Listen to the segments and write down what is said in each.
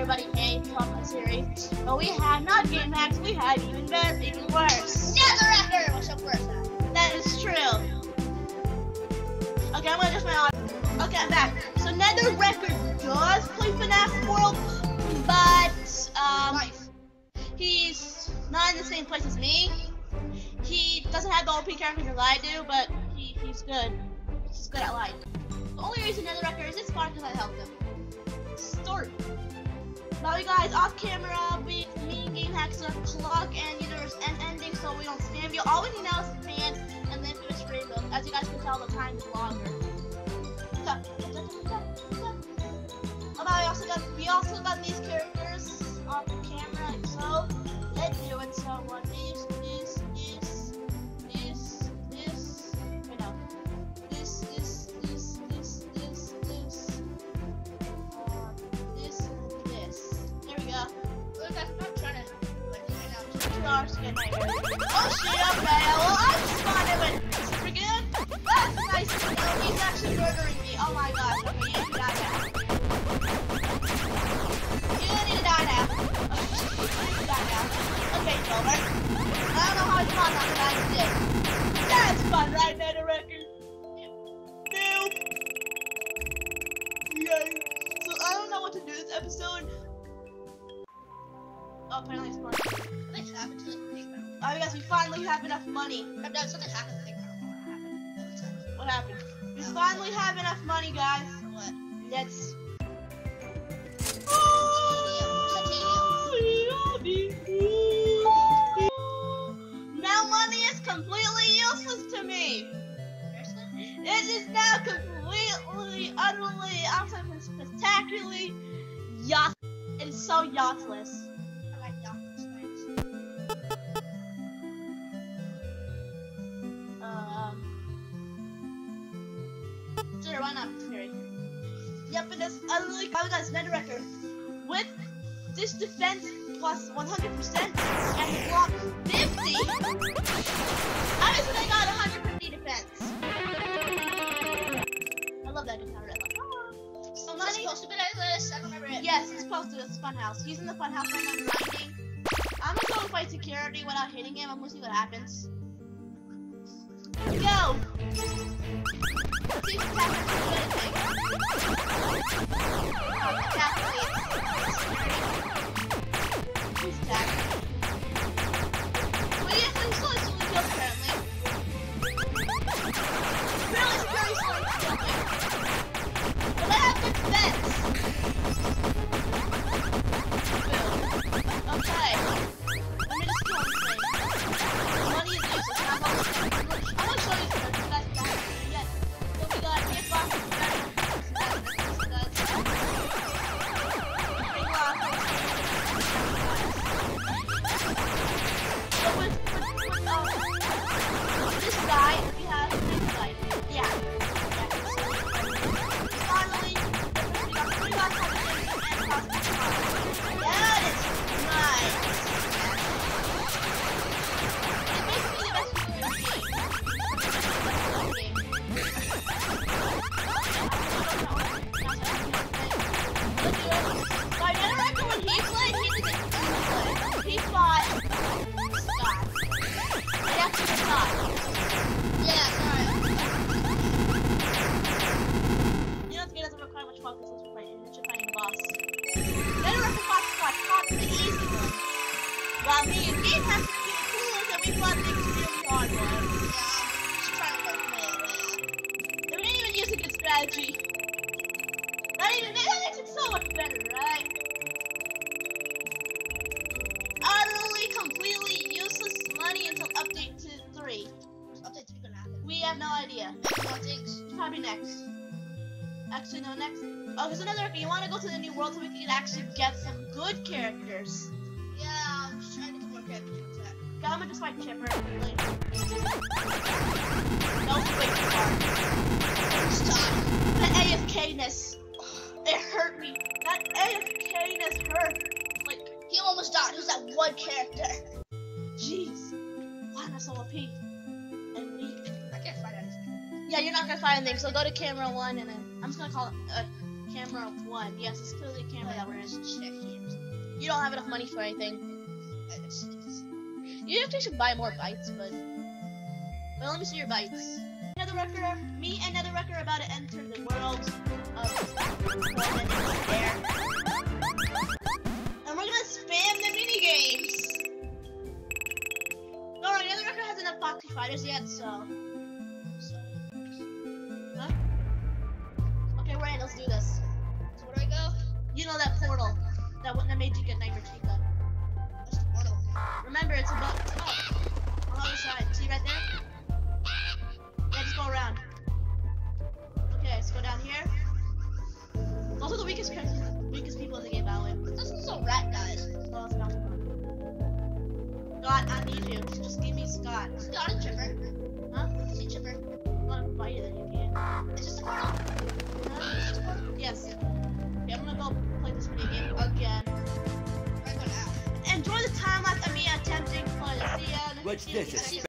everybody hates from series. But we had not game hacks, we had even better, even worse. Netherracker! What's up worse? That is true. Okay, I'm gonna adjust my audio. Okay, I'm back. So Nether Record does play FNAF World, but um, Nice. he's not in the same place as me. He doesn't have the OP characters as I do, but he, he's good. He's good at life. The only reason Nether Record is this far because I helped him. Story. Now, you guys, off camera, we, me Game Hacks are clock and universe and ending, so we don't spam you. All we need now is fan, and then stream. Though. As you guys can tell, the time is longer. Oh, no, we also got we also got these characters happened? We finally have enough money, guys. That's. Now money is completely useless to me. It is now completely, utterly, spectacularly yacht. Is so yachtless. It is utterly. Oh, guys, Nether record. With this defense plus 100% and block 50. Obviously, I got 150 defense. I love that guitar. riff. Oh, so money. supposed to be this? I remember it. Yes, it's supposed to. It's funhouse. He's in the funhouse right now grinding. I'm gonna go fight security without hitting him. I'm gonna see what happens. Go! See with, with, this guy, Actually, no, next. Oh, there's another. You want to go to the new world so we can actually get some good characters. Yeah, I'm just trying to get more characters. Okay, I'm gonna just fight Chipper. Really. No, wait too far. Stop. The AFKness. It hurt me. That AFKness hurt. Like, He almost died. It was that one character. jeez. Why am I so OP? And weak. I can't find anything. Yeah, you're not gonna find anything, so go to camera one and then I'm just gonna call it uh, camera one. Yes, it's clearly a camera that we're in. Check it. You don't have enough money for anything. You actually buy more bytes, but. Well, let me see your bytes. Netherwrecker, me and Netherwrecker are about to enter the world of And we're gonna spam the mini games. Alright, Netherwrecker hasn't enough Foxy Fighters yet, so, Okay, let's do this. so where do I go? You know that portal that, that made you get Nightmare Chica. What's the portal? Remember, it's above, it's above. On the other side. See right there? Yeah, just go around. Okay, let's go down here. Also the weakest weakest people in the game, by the way. This is so rat guys. Oh, it's not. Scott, I need you. Just give me Scott. Scott and Chipper. Huh? Is Chipper? The time of me attempting. What's this,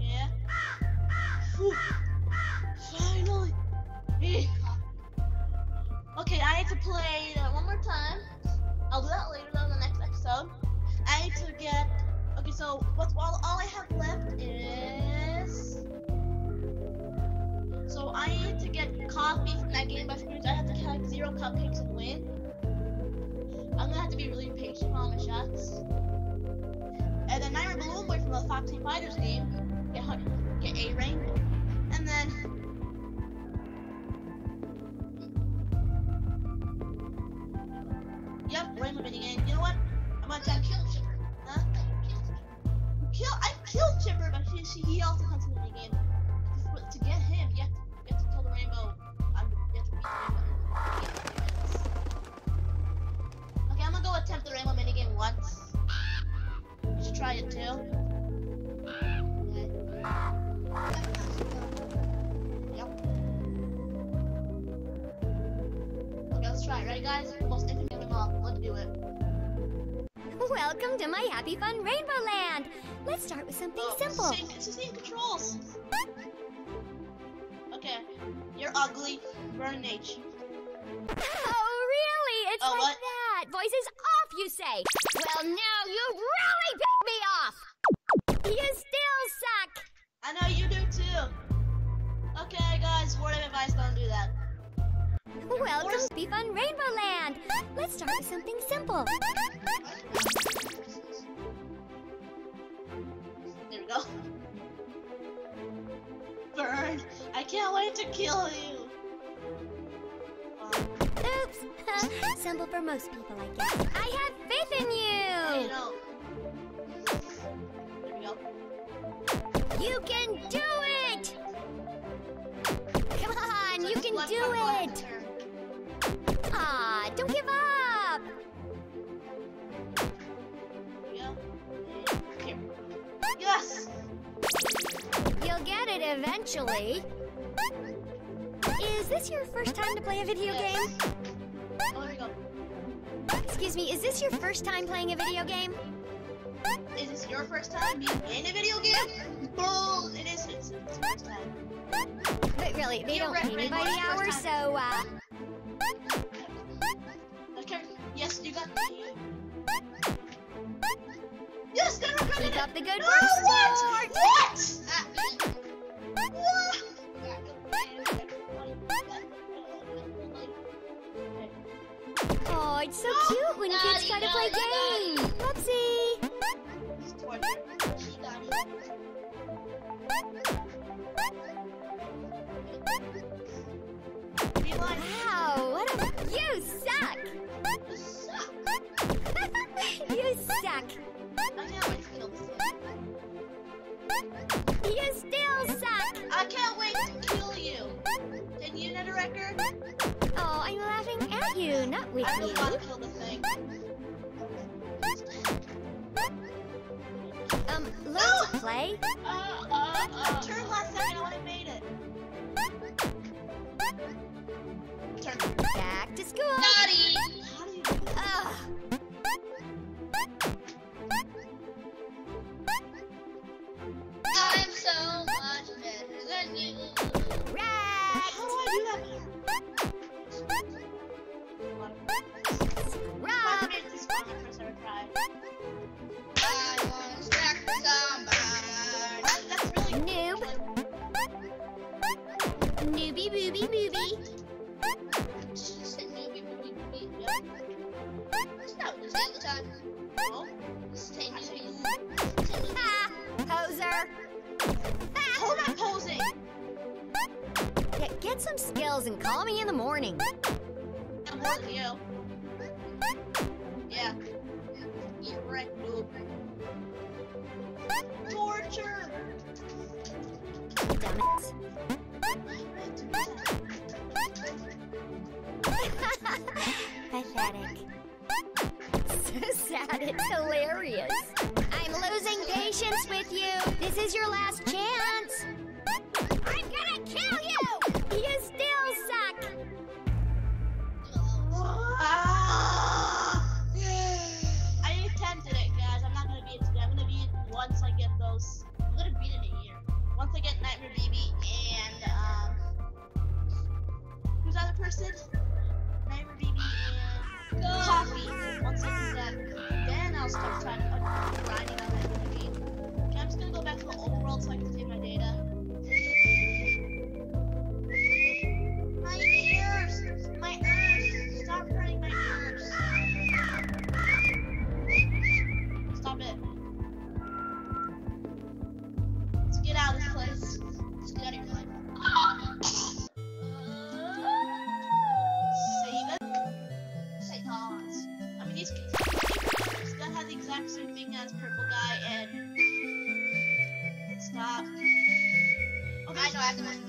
Yeah. Finally. Okay, I need to play that one more time. I'll do that later the next episode. I need to get. Okay, so all, I have left is. So I need to get coffee from that game by Scrooge. I have to collect zero cupcakes and win. I'm gonna have to be really patient on my shots. And then Nightmare Balloon Boy from the Fox Team Fighters. Okay, let's try it. Ready, guys? Most infinite game. Let's do it. Welcome to my Happy Fun Rainbow Land. Let's start with something Oh, simple. It's the, same, it's the same controls. Okay, you're ugly. Burn H. Oh, really? It's Oh, like what? that. Voices off, you say. Well, now you really picked me off. You still suck. I know you do too. Okay, guys, word of advice: don't do that. Welcome to Fun Rainbow Land. Let's start with something simple. There we go. Burn! I can't wait to kill you. Oops. simple for most people, I guess. I have faith in you you. know. There we go. You can do it. Come on, you can do it. Yes! You'll get it eventually. Is this your first time to play a video game? Oh, there we go. Excuse me, is this your first time playing a video game? Is this your first time being in a video game? Bull! It is. It's, it's first time. But really, they You're don't pay me by the hour, so, uh, Okay. Yes, you got. Yes, never got keep it. up the good work, what? What? What? Oh, it's so cute when kids try to play games. Whoopsie. Wow, what a... You suck. you suck. You still suck. I can't wait to kill you. Can you net a record? Oh, I'm laughing at you, not with I really want you. to kill the thing. Um, No! to play. Uh, uh, uh. Turn last second. I made it. Turn. Back to school. Naughty! So much better than you. How do I do that? Rob. Five minutes is fine. First ever try. I want to stack somebody. What? That's really Noob. Newbie booby booby. She said newbie, newbie, newbie. Yep. No, this is the time. This is Tay newbie. Ha! Poser. Am I posing? Yeah, get some skills and call me in the morning. I'm more you. Yeah. You're right, noob. Torture. Damn it. Pathetic. So sad, it's hilarious. I'm losing patience with you. This is your last chance. Okay,